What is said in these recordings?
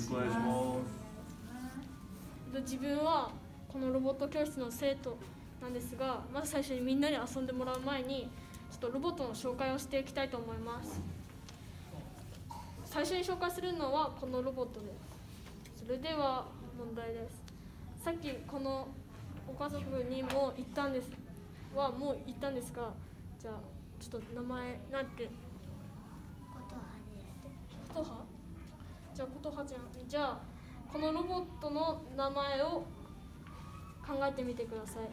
しくお願いします。自分はこのロボット教室の生徒なんですがまず最初にみんなに遊んでもらう前にちょっとロボットの紹介をしていきたいと思います。最初に紹介するのはこのロボットです。それでは問題です。さっきこのご家族にも言ったんですはもう言ったんですがじゃあちょっと名前なんてじゃあ琴葉ちゃんじゃあこのロボットの名前を考えてみてください。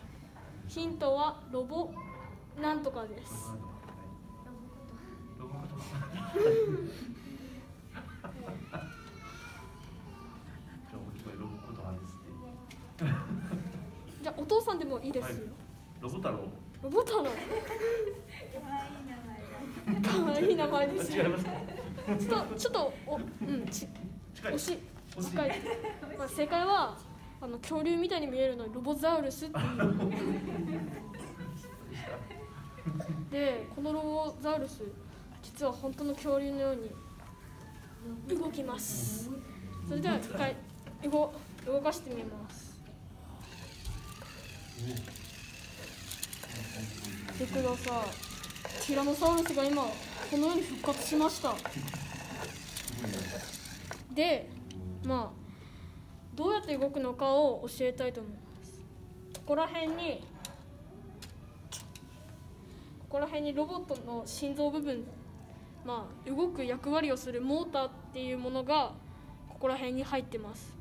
ヒントはロボなんとかです。ロボコト。じゃあお父さんでもいいですよ、はいロボ太郎ロボ太郎かわいい名前です違いますかちょっとちょっとおうんち惜しい。近い、まあ、正解はあの恐竜みたいに見えるのはロボザウルスっていう。でこのロボザウルス実は本当の恐竜のように動きます。それでは一回動動かしてみます。見てください。ティラノサウルスが今このように復活しましたでまあどうやって動くのかを教えたいと思いますここら辺にここら辺にロボットの心臓部分まあ動く役割をするモーターっていうものがここら辺に入ってます。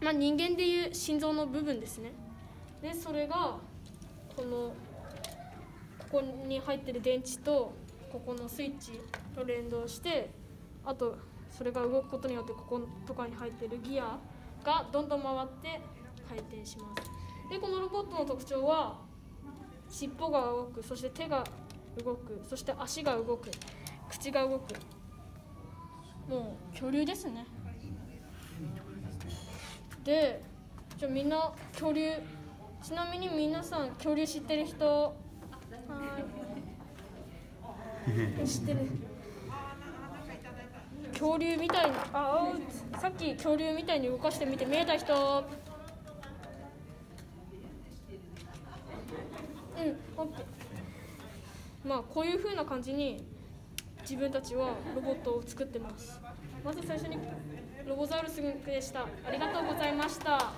まあ人間でいう心臓の部分ですね。でそれがこのここに入ってる電池とここのスイッチと連動してあとそれが動くことによってこことかに入ってるギアがどんどん回って回転します。でこのロボットの特徴は尻尾が動くそして手が動くそして足が動く口が動く。もう恐竜ですね。でじゃあみんな恐竜ちなみに皆さん恐竜知ってる人？はい。知ってる。恐竜みたいにああさっき恐竜みたいに動かしてみて見えた人。うんオッケー。まあこういうふうな感じに自分たちはロボットを作ってます。まず最初にロボザウルスでした。ありがとうございました。